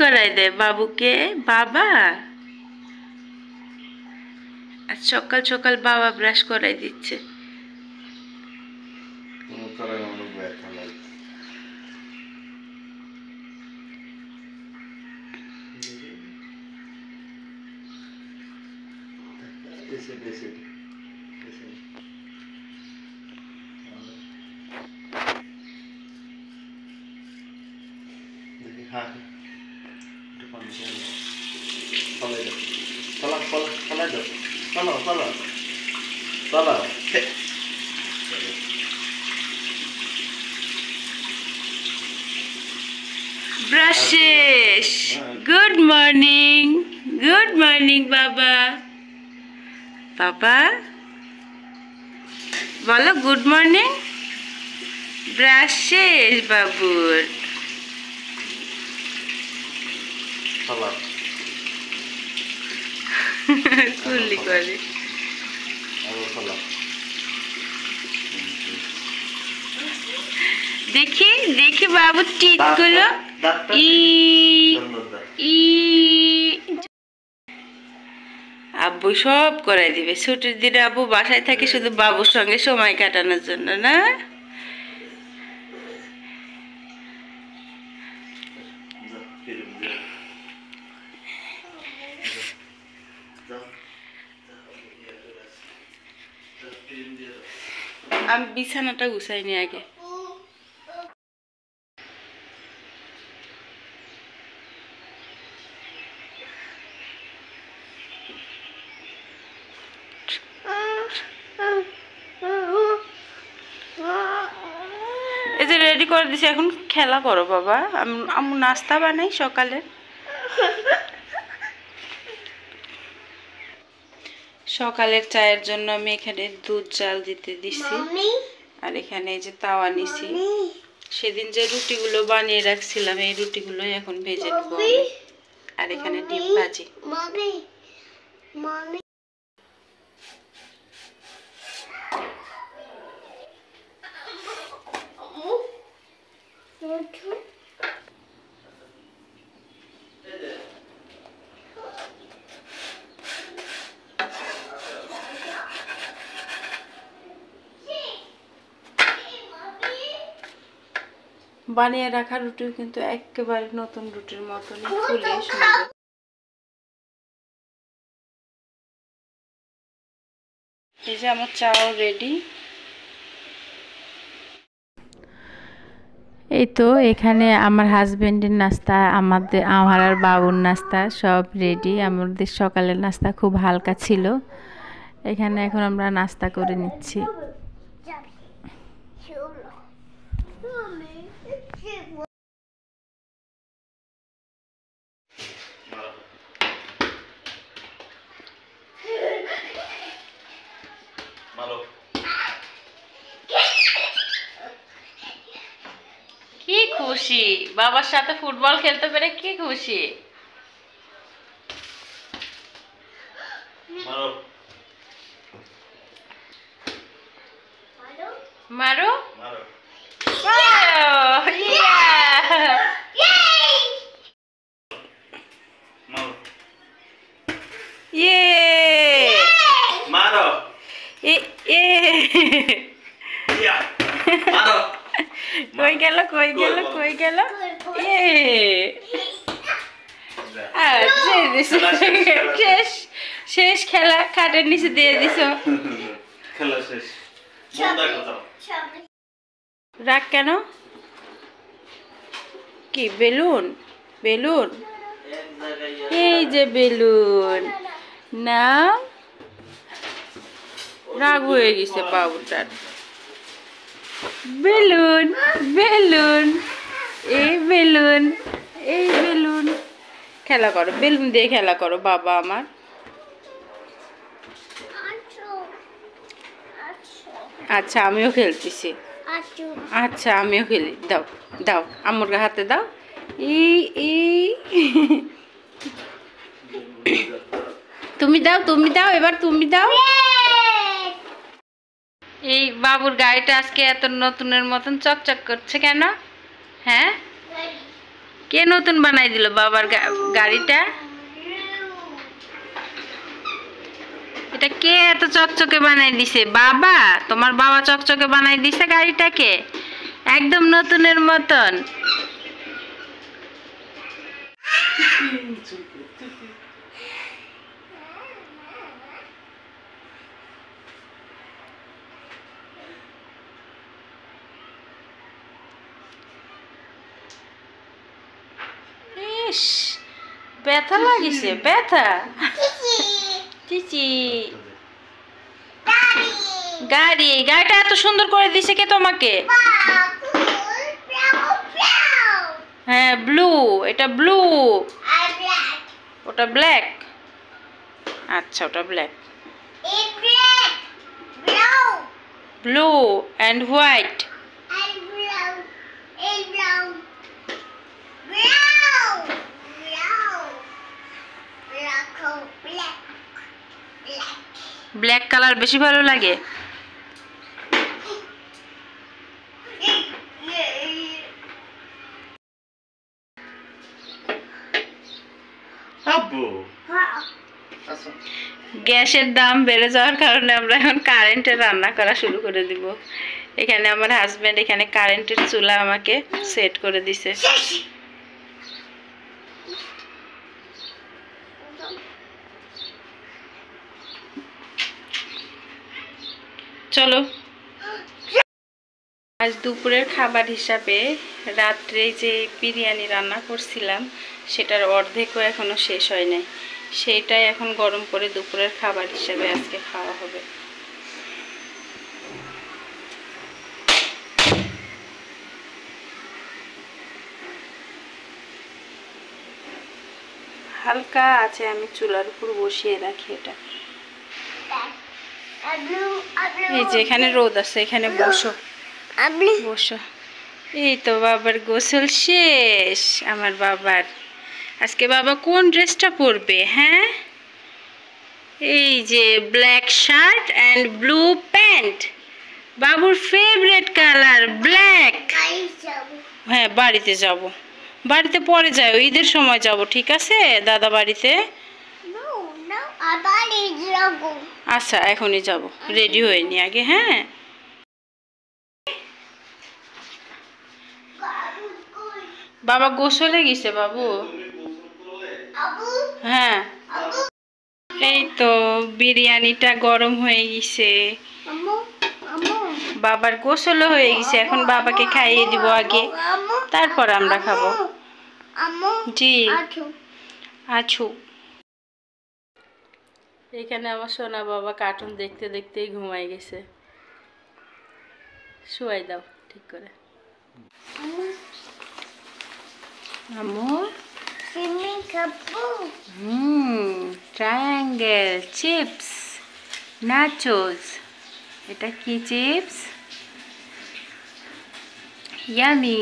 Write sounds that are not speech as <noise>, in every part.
করাই দেয় বাবুকে। বাবা! আর সকাল সকাল বাবা ব্রাশ করাই দিচ্ছে। কারণে অনেক ব্যথা লাগে এসে এসে এসে দেখি হ্যাঁ একটু পানি খেয়ে নাও। ফলাই দাও ফলা ফলা ফলাই দাও ফলা ফলা ব্রাশ শেষ গুড মর্নিং গুড মর্নিং বাবা। বাবা? বলো গুড মর্নিং ব্রাশ শেষ বাবুর করে দেখি দেখি বাবুর টিটগুলো ই। ই। আব্বু সব করাই দিবে। ছুটির দিনে আব্বু বাসায় থাকে শুধু বাবুর সঙ্গে সময় কাটানোর জন্য না যা, ফিরে যা। যা। যা, ফিরে দিয়ে দাও। আমি বিছানাটা গুছাইনি আগে। এই যে রেডি করে দিছি, এখন খেলা করো বাবা। আমি নাস্তা বানাই সকালে। সকালের চায়ের জন্য আমি এখানে দুধ জাল দিতে দিছি। আর এখানে এই যে তাওয়া নিছি। সেদিন যে রুটিগুলো বানিয়ে রাখছিলাম এই রুটিগুলো এখন ভেজে নেব আর এখানে ডিম ভাজি। Mommy, বানিয়ে রাখা রুটিও কিন্তু একেবারে নতুন রুটির মতনই ফুলে সুন্দর। এই যে আমার চাও রেডি এই তো এখানে আমার হাজবেন্ডের নাস্তা আমাদের আমার আর বাবুর নাস্তা সব রেডি আমাদের সকালের নাস্তা খুব হালকা ছিল। এখানে এখন আমরা নাস্তা করে নিচ্ছি মারো কি খুশি? বাবার সাথে ফুটবল খেলতে পেরে কি খুশি? মারো। মারো ইয়া মারো ইয়ে মারো এ এ ইয়া মারো কই গেল কই গেল কই গেল ইয়ে আর শেষ শেষ, খেলা খাটের নিচে দিয়ে দিছো খেলা শেষ রাগ কেন কি বেলুন বেলুন এই যে বেলুন না রাগ হয়ে গেছে বাবুটার বেলুন বেলুন এই বেলুন এই বেলুন। খেলা করো বেলুন দিয়ে খেলা করো বাবা আমার। আচ্ছা আমিও খেলতেছি। আচ্ছা। আমিও খেলি। দাও দাও আমার হাতে দাও। এই এই। তুমি দাও তুমি দাও এবার তুমি দাও। এই বাবুর গাড়িটা আজকে এত নতুনের মতন চকচক করছে কেন? হ্যাঁ? কে নতুন বানাই দিল বাবার গাড়িটা? এটা কে এত চকচকে বানাই দিছে? বাবা, তোমার বাবা চকচকে বানাই দিছে গাড়িটাকে? একদম নতুনের মতন। <laughs> ব্যথা লাগিছে ব্যথা। চিচি গাড়ি। গাড়িটা এত সুন্দর করে দিছে কে তোমাকে? হ্যাঁ ব্লু এটা ব্লু। ওটা ব্ল্যাক। আচ্ছা ওটা black. Blue and white. Black colour বেশি ভালো লাগে? গ্যাসের দাম বেড়ে যাওয়ার কারণে আমরা এখন কারেন্টে রান্না করা শুরু করে দিব। এখানে আমার হাজবেন্ড এখানে কারেন্টের চুলা আমাকে সেট করে দিছে। চলো। আজ দুপুরের খাবার হিসাবে রাত্রে যে বিরিয়ানি রান্না করছিলাম, সেটার অর্ধেকও এখনও শেষ হয় নাই। সেইটাই এখন গরম করে দুপুরের খাবার হিসাবে আজকে খাওয়া হবে। হালকা আছে, আমি চুলার উপর বসিয়ে রাখি এটা। এই যে এখানে রোদ আছে এখানে বসো। বসো। এই তো বাবার গোসল শেষ আমার বাবার। আজকে বাবা কোন ড্রেসটা পরবে হ্যাঁ? এই যে black shirt and blue pant বাবুর ফেভারিট কালার ব্ল্যাক হ্যাঁ বাড়িতে যাব। বাড়িতে পরে যাই ঈদের সময় যাব ঠিক আছে? দাদা বাড়িতে। আচ্ছা এখনই যাব। রেডি হয়ে নি আগে হ্যাঁ? বাবা গোসলে গেছে বাবু। হ্যাঁ। এই তো বিরিয়ানিটা গরম হয়ে গেছে। বাবার গোসলও হয়ে গেছে এখন বাবাকে খাইয়ে দিব আগে। তারপর আমরা খাব। জি। আছু। এখানে আমার সোনা বাবা কার্টুন দেখতে দেখতেই ঘুমাই গেছে। শুয়াই দাও ঠিক করে। হুম ট্রায়াঙ্গেল চিপস নাচোস এটা কি চিপস ইয়ামি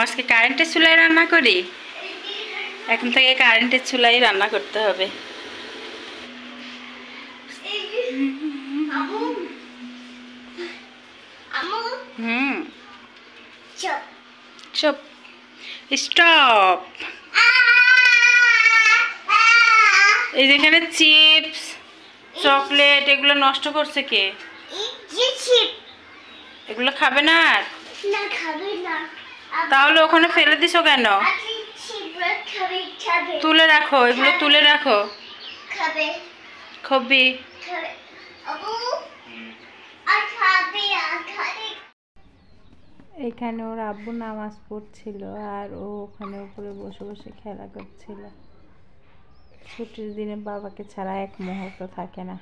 আজকে কারেন্টের চুলায় রান্না করি? এখন থেকে কারেন্টের চুলাই রান্না করতে হবে। হুম। চুপ। স্টপ এই যেখানে চিপস চকলেট এগুলো নষ্ট করছে কে? এগুলো খাবে না আর? না খাবে না। তাহলে ওখানে ফেলে দিছো কেন? তুলে রাখো এগুলো তুলে রাখো। খাবে। খবি খাবে। আবু আর খাবে আর খাবে। এখানে ওর আব্বু নামাজ পড়ছিল আর ও ওখানে উপরে বসে বসে খেলা করছিল। ছুটির দিনে বাবাকে ছাড়া এক মুহূর্ত থাকে না।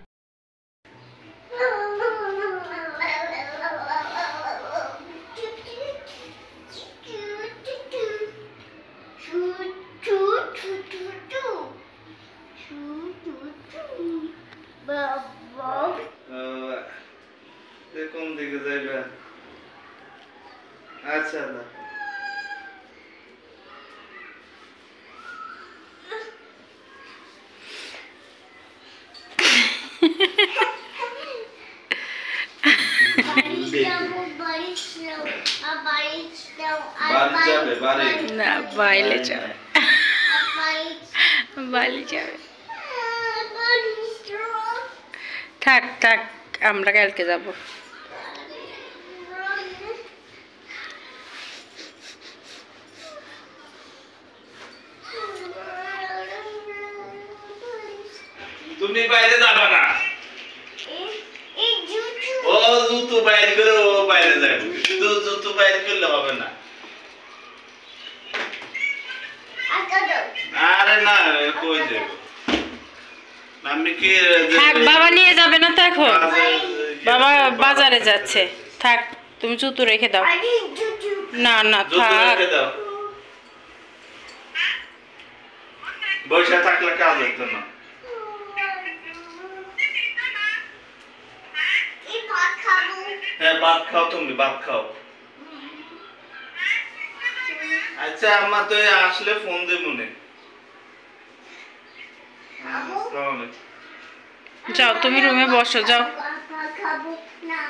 আচ্ছা দা বাড়ি যাবো বাড়ি যাও আর বাড়ি যাও আর বাড়ি যাবে, বাড়ি। না বাইলে যাবে আর বাড়ি বাইলে যাবে আর বাড়ি যাও থাক থাক আমরা কালকে যাব তুমি বাইরে যাবে না। ও জুতো বাইরে করে ও বাইরে যাবে। তো জুতো বাইরে করলে হবে না। আরে না কই যাবে? আমি কি থাক বাবা নিয়ে যাবে না তো এখন। বাজারে- বাবা বাজারে যাচ্ছে। থাক তুমি জুতো রেখে দাও। না না থাক। বসে থাকলে কাজ হতো না এই ভাত খাব হ্যাঁ ভাত খাও তুমি ভাত খাও আচ্ছা আমার তো আসলে ফোন দে মনে খাব? আসসালামু আলাইকুম। যাও তুমি রুমে বসো যাও ভাত খাব না